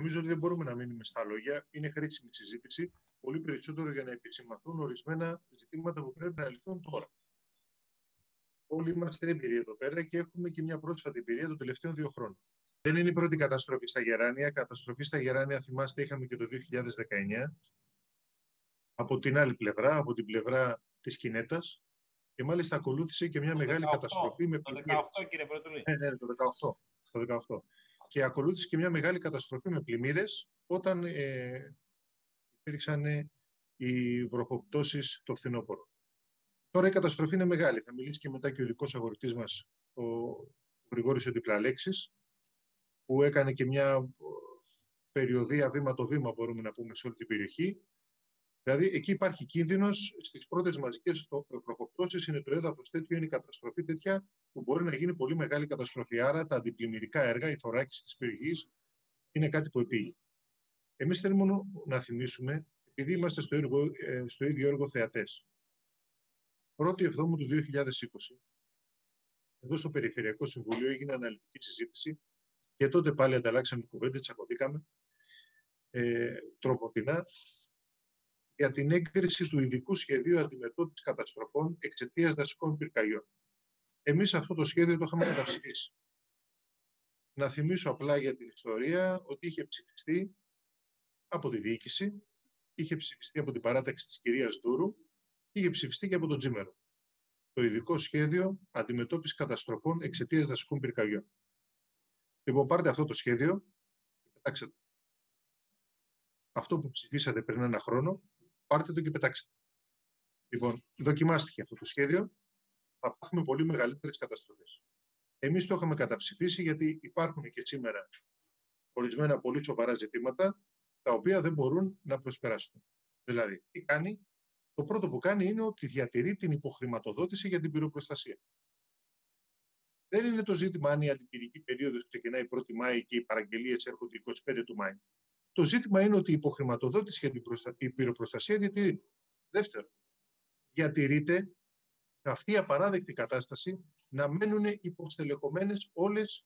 Νομίζω ότι δεν μπορούμε να μείνουμε στα λόγια. Είναι χρήσιμη συζήτηση. Πολύ περισσότερο για να επισημαθούν ορισμένα ζητήματα που πρέπει να λυθούν τώρα. Όλοι είμαστε έμπειροι εδώ πέρα και έχουμε και μια πρόσφατη εμπειρία των τελευταίων δύο χρόνων. Δεν είναι η πρώτη καταστροφή στα γεράνια. Καταστροφή στα γεράνια, θυμάστε, είχαμε και το 2019. Από την άλλη πλευρά, από την πλευρά της Κινέτας, και μάλιστα ακολούθησε και μια μεγάλη 18, καταστροφή με Το 18, κύριε Πρωτουλή. Ναι, ναι, το 18. Το 18. Και ακολούθησε και μια μεγάλη καταστροφή με πλημμύρες όταν ε, υπήρξαν ε, οι βροχοπτώσεις το φθινόπωρο. Τώρα η καταστροφή είναι μεγάλη. Θα μιλήσει και μετά και ο ειδικός αγορητής μας, ο Γρηγόρης Οντιφλαλέξης, που έκανε και μια περιοδία βήμα το βήμα, μπορούμε να πούμε, σε όλη την περιοχή. Δηλαδή, εκεί υπάρχει κίνδυνος στις πρώτες μαζικές βροχοπτώσει. Είναι το έδαφος τέτοιο, είναι η καταστροφή τέτοια, που μπορεί να γίνει πολύ μεγάλη καταστροφή. Άρα, τα αντιπλημμυρικά έργα, η θωράκιση της περιοχής είναι κάτι που επήγει. Εμείς θέλουμε μόνο να θυμίσουμε, επειδή είμαστε στο, έργο, ε, στο ίδιο έργο θεατές. 1η Εβδόμου του 2020, εδώ στο Περιφερειακό Συμβούλιο έγινε αναλυτική συζήτηση και τότε πάλι ανταλλάξαμε κουβέντες, τσακωθήκαμε ε, τροποτινά για την έγκριση του ειδικού σχεδίου αντιμετώπισης καταστροφών εξαιτίας δασικών πυρκαγιών. Εμείς αυτό το σχέδιο το είχαμε καταψηφίσει. Να θυμίσω απλά για την ιστορία ότι είχε ψηφιστεί από τη διοίκηση, είχε ψηφιστεί από την παράταξη της κυρίας Δούρου, είχε ψηφιστεί και από τον Τζίμερο. Το ειδικό σχέδιο αντιμετώπισης καταστροφών εξαιτίας δασικών πυρκαγιών. Λοιπόν, πάρτε αυτό το σχέδιο και πετάξτε το. Αυτό που ψηφίσατε πριν ένα χρόνο, πάρτε το και πετάξτε. Λοιπόν, δοκιμάστηκε αυτό το σχέδιο. Θα πάθουμε πολύ μεγαλύτερες καταστροφές. Εμείς το είχαμε καταψηφίσει γιατί υπάρχουν και σήμερα ορισμένα πολύ σοβαρά ζητήματα τα οποία δεν μπορούν να προσπεράσουν. Δηλαδή, τι κάνει, το πρώτο που κάνει είναι ότι διατηρεί την υποχρηματοδότηση για την πυροπροστασία. Δεν είναι το ζήτημα αν η αντιπυρική περίοδος ξεκινάει 1η Μάη και οι παραγγελίες έρχονται 25 του Μάη. Το ζήτημα είναι ότι η υποχρηματοδότηση για την προστα... η πυροπροστασία διατηρείται. Δεύτερο, διατηρείται αυτή η απαράδεκτη κατάσταση να μένουν υποστελεχωμένες όλες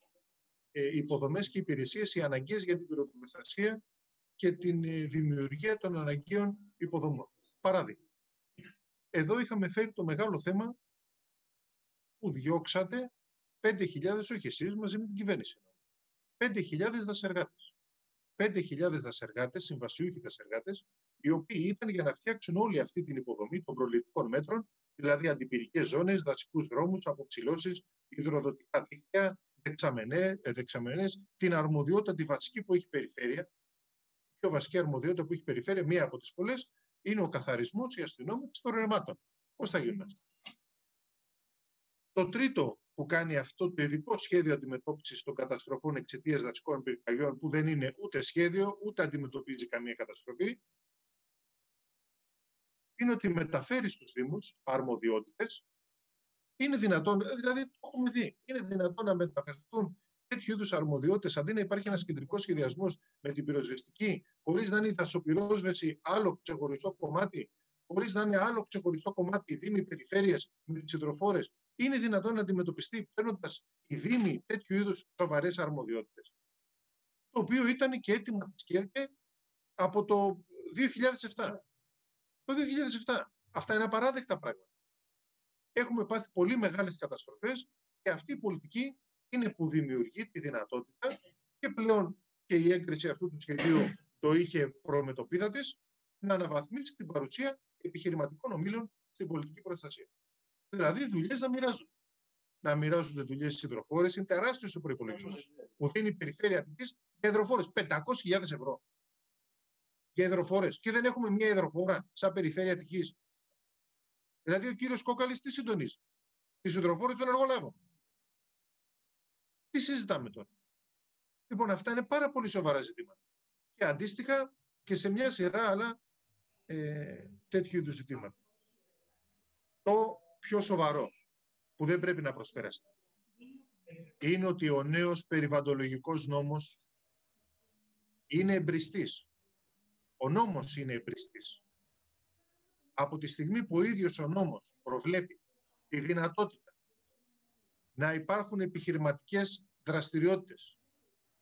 οι υποδομές και οι υπηρεσίες οι αναγκαίε για την πυροπροστασία και την ε, δημιουργία των αναγκαίων υποδομών. Παράδειγμα, εδώ είχαμε φέρει το μεγάλο θέμα που διώξατε 5.000, όχι εσείς, μαζί με την κυβέρνηση. 5.000 δασεργάτες. 5.000 δασεργάτες, συμβασιούχοι δασεργάτες, οι οποίοι ήταν για να φτιάξουν όλη αυτή την υποδομή των προληπτικών μέτρων, δηλαδή αντιπυρικές ζώνες, δασικούς δρόμους, αποψηλώσεις, υδροδοτικά δίκτυα, δεξαμενέ, την αρμοδιότητα τη βασική που έχει η περιφέρεια. Η πιο βασική αρμοδιότητα που έχει η περιφέρεια, μία από τις πολλές, είναι ο καθαρισμός, η αστυνόμευση των ρευμάτων. Πώς θα γίνουν αυτά. Το τρίτο που κάνει αυτό το ειδικό σχέδιο αντιμετώπισης των καταστροφών εξαιτίας δασικών πυρκαγιών, που δεν είναι ούτε σχέδιο, ούτε αντιμετωπίζει καμία καταστροφή, είναι ότι μεταφέρει στους Δήμους αρμοδιότητες. Είναι δυνατόν, δηλαδή το έχουμε δει, είναι δυνατόν να μεταφερθούν τέτοιου είδους αρμοδιότητες αντί να υπάρχει ένας κεντρικός σχεδιασμός με την πυροσβεστική, χωρίς να είναι η δασοπυρόσβεση άλλο ξεχωριστό κομμάτι, χωρίς να είναι άλλο ξεχωριστό κομμάτι οι Δήμοι, οι περιφέρειες με τις υδροφόρες. Είναι δυνατόν να αντιμετωπιστεί παίρνοντας οι Δήμοι τέτοιου είδους σοβαρές αρμοδιότητες. Το οποίο ήταν και έτοιμα τη από το 2007. Το 2007. Αυτά είναι απαράδεκτα πράγματα. Έχουμε πάθει πολύ μεγάλες καταστροφές και αυτή η πολιτική είναι που δημιουργεί τη δυνατότητα και πλέον και η έγκριση αυτού του σχεδίου το είχε προμετωπίδα τη να αναβαθμίσει την παρουσία επιχειρηματικών ομήλων στην πολιτική προστασία. Δηλαδή, δουλειές να μοιράζονται. Να μοιράζονται δουλειές στι υδροφόρε είναι τεράστιος ο προπολογισμό που δίνει η περιφέρεια Αττική για υδροφόρες. 500.000 ευρώ για υδροφόρες. Και δεν έχουμε μια υδροφόρα σαν περιφέρεια Αττική. Δηλαδή, ο κύριος Κόκαλης τι συντονίζει; Τις υδροφόρες των εργολάβων. Τι συζητάμε τώρα; Λοιπόν, αυτά είναι πάρα πολύ σοβαρά ζητήματα. Και αντίστοιχα και σε μια σειρά άλλα ε, τέτοιου είδους ζητήματα. Το πιο σοβαρό που δεν πρέπει να προσπεραστεί είναι ότι ο νέος περιβαλλοντολογικός νόμος είναι εμπριστής. Ο νόμος είναι εμπριστής. Από τη στιγμή που ο ίδιος ο νόμος προβλέπει τη δυνατότητα να υπάρχουν επιχειρηματικές δραστηριότητες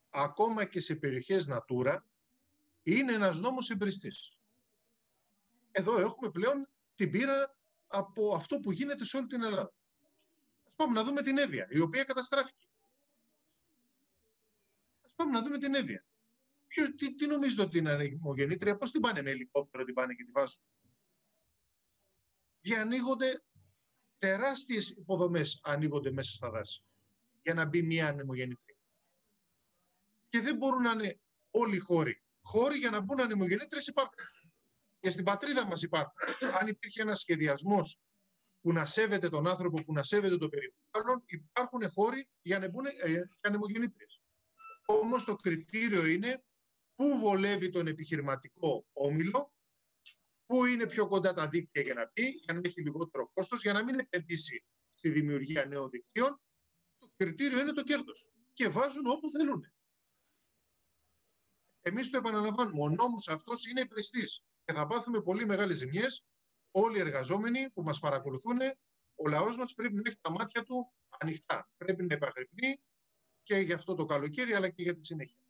ακόμα και σε περιοχές Natura, είναι ένας νόμος εμπριστής. Εδώ έχουμε πλέον την πείρα από αυτό που γίνεται σε όλη την Ελλάδα. Ας πάμε να δούμε την Εύβοια, η οποία καταστράφηκε. Ας πάμε να δούμε την Εύβοια. τι, τι νομίζετε ότι είναι ανεμογεννήτρια, πώς την πάνε με ελικόπτερο, την πάνε και τη βάζουν; Διανοίγονται τεράστιες υποδομές ανοίγονται μέσα στα δάση για να μπει μια ανεμογεννήτρια. Και δεν μπορούν να είναι όλοι οι χώροι. Χώροι για να μπουν ανεμογεννήτριες υπάρχουν. Και στην πατρίδα μας υπάρχουν. Αν υπήρχε ένας σχεδιασμός που να σέβεται τον άνθρωπο, που να σέβεται το περιβάλλον, υπάρχουν χώροι για να μπουν ε, ανεμογεννήτριες. Όμως το κριτήριο είναι πού βολεύει τον επιχειρηματικό όμιλο, πού είναι πιο κοντά τα δίκτυα για να πει, για να έχει λιγότερο κόστος, για να μην επενδύσει στη δημιουργία νέων δικτύων. Το κριτήριο είναι το κέρδος. Και βάζουν όπου θέλουν. Εμείς το επαναλαμβάνουμε. Ο νόμος αυτός είναι υπηρεστής. Και θα πάθουμε πολύ μεγάλες ζημιές. Όλοι οι εργαζόμενοι που μας παρακολουθούν, ο λαός μας πρέπει να έχει τα μάτια του ανοιχτά. Πρέπει να επαγρυπνεί και για αυτό το καλοκαίρι, αλλά και για τη συνέχεια.